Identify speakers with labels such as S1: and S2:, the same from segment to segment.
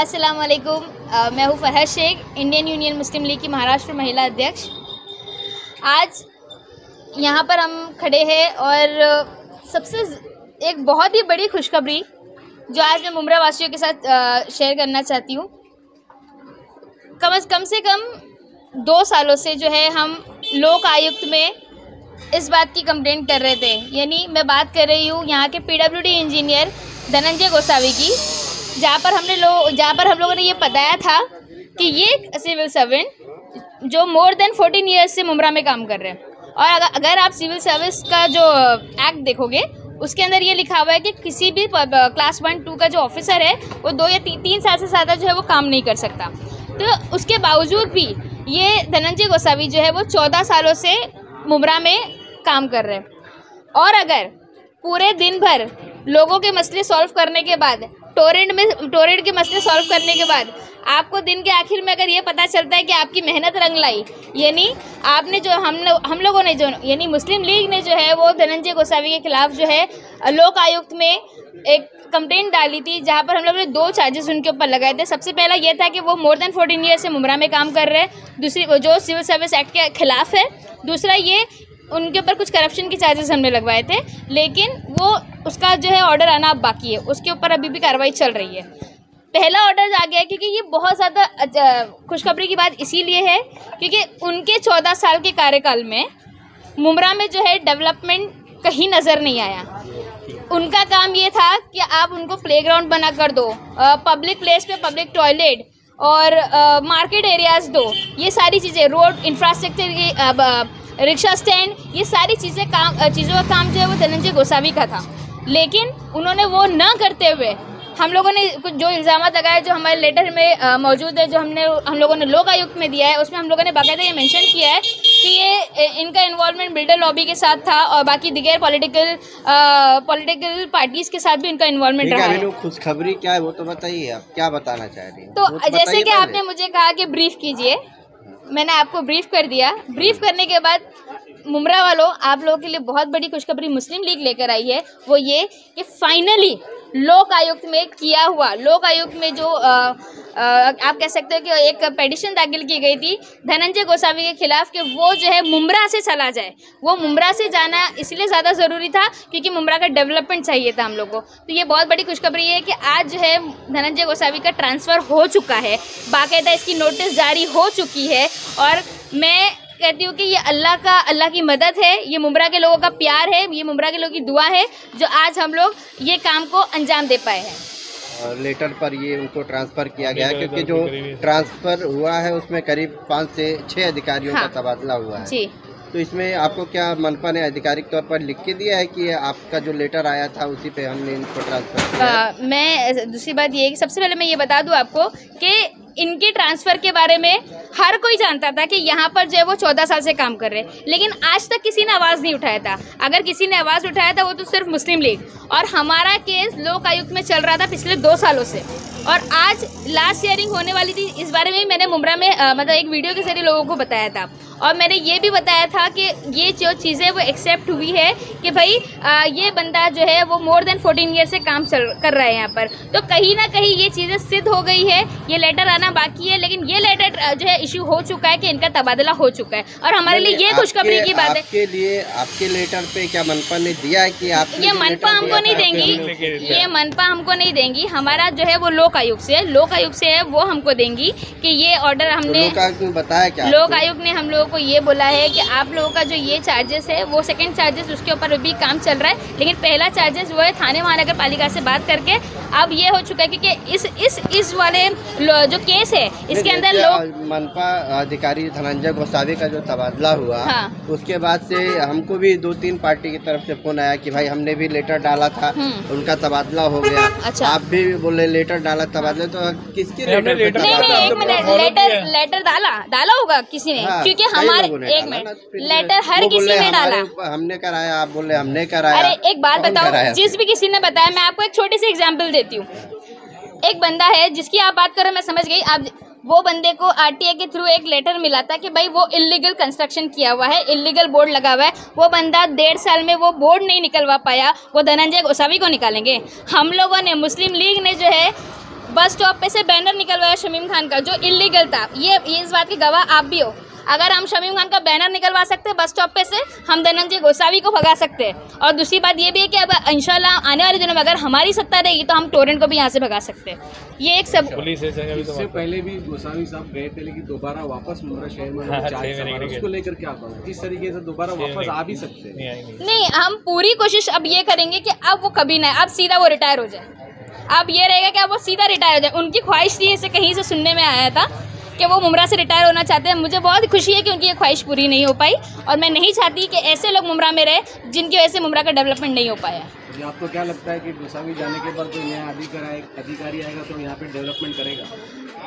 S1: अस्सलाम वालेकुम मैं हूँ Fahad Shaikh Indian Union Muslim League की महाराष्ट्र महिला अध्यक्ष। आज यहाँ पर हम खड़े हैं और सबसे एक बहुत ही बड़ी खुशखबरी जो आज मैं मुमरा वासियों के साथ शेयर करना चाहती हूँ। कम अज़, कम से कम दो सालों से जो है हम लोक आयुक्त में इस बात की कंप्लेंट कर रहे थे। यानी मैं बात कर रही हूँ यहाँ के पीडब्ल्यूडी इंजीनियर धनंजय गोसावी की। जहाँ पर हमने लोग जहाँ पर हम लोगों ने ये बताया था कि ये सिविल सर्वेंट जो मोर देन फोर्टीन ईयर्स से मुमरा में काम कर रहे हैं। और अगर आप सिविल सर्विस का जो एक्ट देखोगे उसके अंदर ये लिखा हुआ है कि किसी भी क्लास वन टू का जो ऑफिसर है वो दो या ती, तीन साल से ज़्यादा जो है वो काम नहीं कर सकता। तो उसके बावजूद भी ये धनंजय गोसावी जो है वो चौदह सालों से मुमरा में काम कर रहे हैं। और अगर पूरे दिन भर लोगों के मसले सॉल्व करने के बाद टोरेंट में, टोरेंट के मसले सॉल्व करने के बाद, आपको दिन के आखिर में अगर ये पता चलता है कि आपकी मेहनत रंग लाई, यानी आपने जो हम लोग हम लोगों ने जो, यानी मुस्लिम लीग ने जो है, वो धनंजय गोसावी के खिलाफ जो है, लोक आयुक्त में एक कंप्लेंट डाली थी, जहाँ पर हम लोगों ने दो चार्जेस उनके ऊपर लगाए थे। सबसे पहला ये था कि वो मोर देन फोर्टीन ईयर से मुमरा में काम कर रहे हैं, दूसरी जो सिविल सर्विस एक्ट के खिलाफ है। दूसरा ये उनके ऊपर कुछ करप्शन के चार्जेस हमने लगवाए थे, लेकिन वो उसका जो है ऑर्डर आना अब बाकी है, उसके ऊपर अभी भी कार्रवाई चल रही है। पहला ऑर्डर आ गया है क्योंकि ये बहुत ज़्यादा खुशखबरी की बात इसीलिए है क्योंकि उनके चौदह साल के कार्यकाल में मुमरा में जो है डेवलपमेंट कहीं नज़र नहीं आया। उनका काम ये था कि आप उनको प्लेग्राउंड बना कर दो पब्लिक प्लेस पे पब्लिक टॉयलेट और मार्केट एरियाज़ दो। ये सारी चीज़ें रोड इंफ्रास्ट्रक्चर की रिक्शा स्टैंड ये सारी चीज़ें काम चीज़ों का काम जो है वो धनंजय गोसावी का था। लेकिन उन्होंने वो न करते हुए हम लोगों ने कुछ जो इल्ज़ाम लगाए जो हमारे लेटर में मौजूद है जो हमने हम लोगों ने लोक आयुक्त में दिया है उसमें हम लोगों ने बाकायदा ये मेंशन किया है कि ये इनका इन्वॉल्वमेंट बिल्डर लॉबी के साथ था और बाकी दिगैर पॉलिटिकल पॉलिटिकल पार्टीज़ के साथ भी उनका इन्वॉल्वमेंट रहा है।
S2: खुशखबरी क्या है वो तो बताइए आप क्या बताना चाह रही हैं?
S1: तो
S2: वो
S1: जैसे कि आपने मुझे कहा कि ब्रीफ कीजिए। मैंने आपको ब्रीफ कर दिया। ब्रीफ करने के बाद मुमरा वालों, आप लोगों के लिए बहुत बड़ी खुशखबरी मुस्लिम लीग लेकर आई है। वो ये कि फाइनली लोक आयुक्त में किया हुआ। लोक आयुक्त में जो अ, अ, आप कह सकते हो कि एक पेटिशन दाखिल की गई थी धनंजय गोसावी के खिलाफ कि वो जो है मुमरा से चला जाए। वो मुमरा से जाना इसलिए ज़्यादा ज़रूरी था क्योंकि मुमरा का डेवलपमेंट चाहिए था हम लोग को। तो ये बहुत बड़ी खुशखबरी है कि आज जो है धनंजय गोसावी का ट्रांसफ़र हो चुका है। बाकायदा इसकी नोटिस जारी हो चुकी है और मैं कहती हूँ कि ये अल्लाह का अल्लाह की मदद है ये मुमरा के लोगों का प्यार है ये मुमरा के लोगों की दुआ है जो आज हम लोग ये काम को अंजाम दे पाए हैं।
S2: और लेटर पर ये उनको ट्रांसफ़र किया गया क्योंकि जो ट्रांसफ़र हुआ है उसमें करीब पाँच से छः अधिकारियों
S1: हाँ।
S2: का तबादला हुआ है।
S1: जी।
S2: तो इसमें आपको क्या मनपा ने आधिकारिक तौर पर लिख के दिया है कि आपका जो लेटर आया था उसी पे हमने इनको ट्रांसफ़र किया
S1: मैं दूसरी बात ये है कि सबसे पहले मैं ये बता दूँ आपको कि इनके ट्रांसफ़र के बारे में हर कोई जानता था कि यहाँ पर जो है वो चौदह साल से काम कर रहे हैं। लेकिन आज तक किसी ने आवाज़ नहीं उठाया था। अगर किसी ने आवाज़ उठाया था वो तो सिर्फ़ मुस्लिम लीग। और हमारा केस लोक आयुक्त में चल रहा था पिछले दो सालों से। और आज लास्ट हियरिंग होने वाली थी इस बारे में मैंने मुमरा में आ, मतलब एक वीडियो के ज़रिए लोगों को बताया था। और मैंने ये भी बताया था कि ये जो चीज़ें वो एक्सेप्ट हुई है कि भाई आ, ये बंदा जो है वो मोर देन फोर्टीन ईयर से काम चल कर रहा है यहाँ पर। तो कहीं ना कहीं ये चीज़ें सिद्ध हो गई है। ये लेटर आना बाकी है लेकिन ये लेटर जो है इशू हो चुका है कि इनका तबादला हो चुका है। और हमारे लिए ये खुशखबरी की बात है।
S2: आपके लिए आपके लेटर पे क्या मनपा ने दिया है कि आप
S1: ये मनपा हमको नहीं देंगी। ये मनपा हमको नहीं देंगी। हमारा जो है वो लोक आयुक्त से लोक आयुक्त से है वो हमको देंगी कि ये ऑर्डर हमने
S2: ने बताया क्या
S1: लोक? आयुक्त ने हम लोगों को ये बोला है कि आप लोगों का जो ये चार्जेस है वो सेकंड चार्जेस उसके ऊपर भी काम चल रहा है लेकिन पहला चार्जेस वो है थाने महानगर पालिका से बात करके अब ये हो चुका है क्योंकि इस इस इस वाले जो केस है इसके अंदर लोग
S2: मनपा अधिकारी धनंजय गोसावी का जो तबादला हुआ
S1: हाँ।
S2: उसके बाद से हमको भी दो तीन पार्टी की तरफ़ से फ़ोन आया कि भाई हमने भी लेटर डाला था
S1: हम्म।
S2: उनका तबादला हो गया
S1: अच्छा।
S2: आप भी बोले लेटर डाला तबादला तो किसके लेटर
S3: लेटर
S1: नहीं
S2: तबादला
S1: नहीं एक
S2: गया?
S1: मिनट
S3: follow
S1: लेटर लेटर डाला डाला होगा किसी ने
S2: हाँ,
S1: क्योंकि हमारे एक मिनट लेटर हर किसी ने डाला।
S2: हमने कराया आप बोले हमने कराया।
S1: अरे एक बात बताओ जिस भी किसी ने बताया मैं आपको एक छोटी सी एग्जांपल देती हूँ। एक बंदा है जिसकी आप बात करो मैं समझ गई। आप वो बंदे को आरटीए के थ्रू एक लेटर मिला था कि भाई वो इलीगल कंस्ट्रक्शन किया हुआ है इलीगल बोर्ड लगा हुआ है। वो बंदा डेढ़ साल में वो बोर्ड नहीं निकलवा पाया वो धनंजय गोसावी को निकालेंगे। हम लोगों ने मुस्लिम लीग ने जो है बस स्टॉप पे से बैनर निकलवाया शमीम खान का जो इलीगल था। ये ये इस बात के गवाह आप भी हो। अगर हम शमीम खान का बैनर निकलवा सकते हैं बस स्टॉप पे से हम धनंजय गोसावी को भगा सकते। हैं और दूसरी बात ये भी है कि अब इंशाल्लाह आने वाले दिनों में अगर हमारी सत्ता रहेगी तो हम टोरेंट को भी यहाँ से भगा सकते। हैं ये एक सब
S3: तो
S4: इससे पहले भी गोसावी साहब गए थे लेकिन दोबारा वापस मुंद्रा शहर में
S3: हाँ,
S4: उसको लेकर क्या किस तरीके से दोबारा वापस आ भी सकते
S3: नहीं।
S1: नहीं हम पूरी कोशिश अब ये करेंगे कि अब वो कभी ना अब सीधा वो रिटायर हो जाए। अब ये रहेगा कि अब वो सीधा रिटायर हो जाए। उनकी ख्वाहिश थी इसे कहीं से सुनने में आया था कि वो मुमरा से रिटायर होना चाहते हैं। मुझे बहुत खुशी है कि उनकी ये ख्वाहिश पूरी नहीं हो पाई। और मैं नहीं चाहती कि ऐसे लोग मुमरा में रहे जिनकी वजह से मुमरा का डेवलपमेंट नहीं हो पाया।
S4: जी आपको क्या लगता है कि गोसावी जाने के बाद कोई नया अधिकारी अधिकारी आएगा तो यहाँ पे डेवलपमेंट करेगा?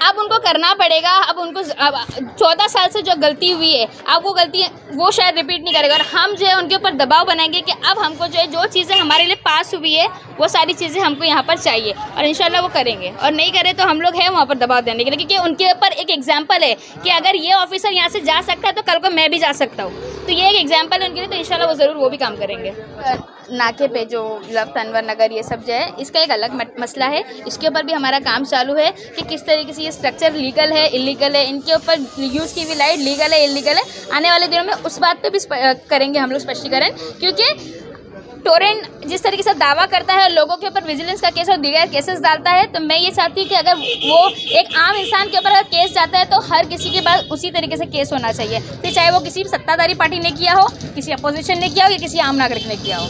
S1: अब उनको करना पड़ेगा। अब उनको अब चौदह साल से जो गलती हुई है अब वो गलती वो शायद रिपीट नहीं करेगा। और हम जो है उनके ऊपर दबाव बनाएँगे कि अब हमको जो है जो चीज़ें हमारे लिए पास हुई है वो सारी चीज़ें हमको यहाँ पर चाहिए और इंशाल्लाह वो करेंगे। और नहीं करें तो हम लोग हैं वहाँ पर दबाव देने के लिए, क्योंकि उनके ऊपर एक एग्ज़ाम्पल है कि अगर ये ऑफिसर यहाँ से जा सकता है तो कल को मैं भी जा सकता हूँ। तो ये एक एग्ज़ाम्पल है उनके लिए तो इंशाल्लाह वो ज़रूर वो भी काम करेंगे। नाके पे जो लव अनवर नगर ये सब जो है, इसका एक अलग मसला है। इसके ऊपर भी हमारा काम चालू है कि किस तरीके से ये स्ट्रक्चर लीगल है इलीगल है, इनके ऊपर यूज़ की हुई लाइट लीगल है इलीगल है। आने वाले दिनों में उस बात पे भी करेंगे हम लोग स्पष्टीकरण, क्योंकि टोरेंट जिस तरीके से दावा करता है लोगों के ऊपर विजिलेंस का केस और दीगर केसेस डालता है तो मैं ये चाहती हूँ कि अगर वो एक आम इंसान के ऊपर अगर केस जाता है तो हर किसी के पास उसी तरीके से केस होना चाहिए। फिर चाहे वो किसी सत्ताधारी पार्टी ने किया हो, किसी अपोजिशन ने किया हो या किसी आम नागरिक ने किया हो।